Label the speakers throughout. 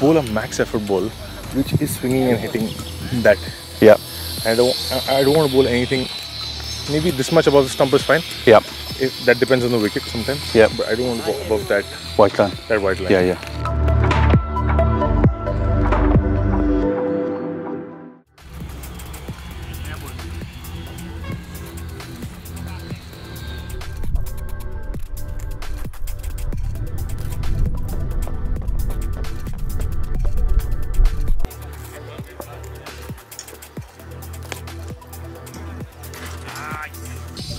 Speaker 1: bowl a max effort ball, which is swinging and hitting that.
Speaker 2: Yeah.
Speaker 1: I don't, I I don't want to bowl anything. Maybe this much above the stump is fine.
Speaker 2: Yeah.
Speaker 1: If, that depends on the wicket sometimes.
Speaker 2: Yeah.
Speaker 1: But I don't want to go above that
Speaker 2: White line.
Speaker 1: that white line.
Speaker 2: Yeah, yeah.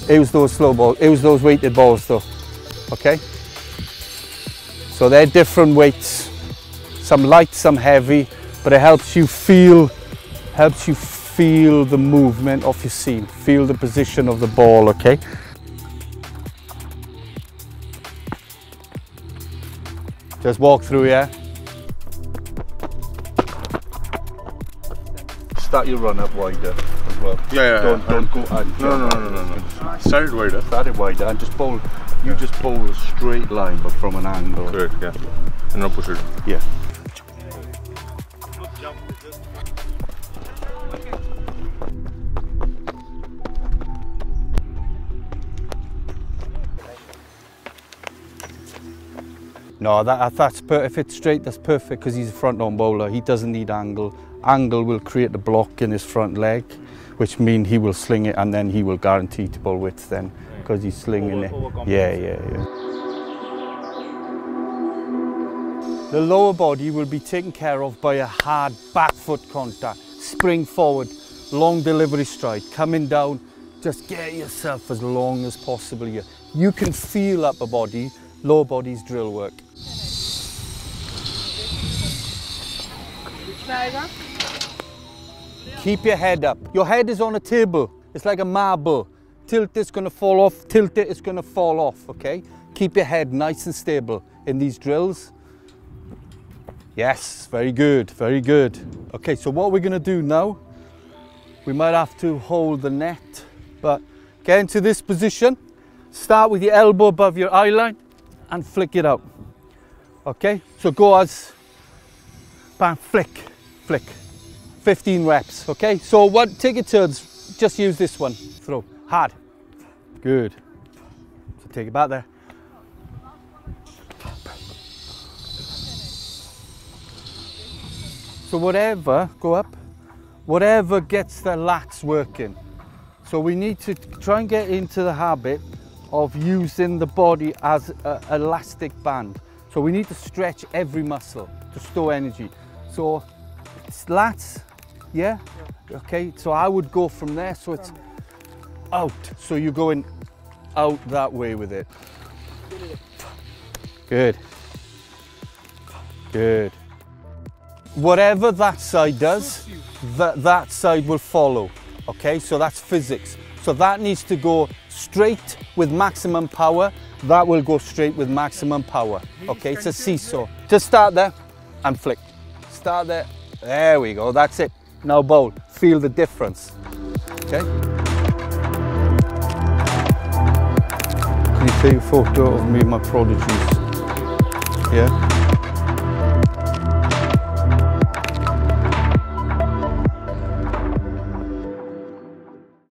Speaker 2: Use those slow balls, use those weighted balls though, okay? So they're different weights, some light, some heavy, but it helps you feel, helps you feel the movement of your seam, feel the position of the ball, okay? Just walk through, yeah? Start your run up wider well.
Speaker 1: Yeah, yeah,
Speaker 2: Don't,
Speaker 1: yeah.
Speaker 2: don't go and
Speaker 1: No, no, no, no, no, no. Started wider.
Speaker 2: Start it wider and just bowl. You just bowl a straight line, but from an angle.
Speaker 1: Correct. Yeah. And now push it.
Speaker 2: Yeah. No, that, that's per- if it's straight, that's perfect because he's a front on bowler. He doesn't need angle. Angle will create the block in his front leg, which means he will sling it and then he will guarantee to bowl width then because he's slinging it. Yeah, yeah, yeah. The lower body will be taken care of by a hard back foot contact. Spring forward, long delivery stride, coming down. Just get yourself as long as possible here. You can feel upper body, lower body's drill work. Keep your head up. Your head is on a table. It's like a marble. Tilt it's gonna fall off, tilt it, it's gonna fall off, okay? Keep your head nice and stable in these drills. Yes, very good, very good. Okay, so what we're gonna do now, we might have to hold the net, but get into this position. Start with your elbow above your eye line and flick it out. Okay, so go as, bang, flick, flick. 15 reps, okay? So what, take your turns, just use this one, throw, hard. Good. So take it back there. So whatever, go up, whatever gets the lats working. So we need to try and get into the habit of using the body as an elastic band. So we need to stretch every muscle to store energy. So lats, yeah? Okay, so I would go from there, so it's out. So you're going out that way with it. Good. Good. Whatever that side does, that, that side will follow. Okay, so that's physics. So that needs to go straight with maximum power. That will go straight with maximum power. Okay, it's a seesaw. Just start there and flick. Start there. There we go, that's it. Now bowl, feel the difference. Okay? Can you take a photo of me my prodigies? Yeah?